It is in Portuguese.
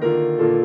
Música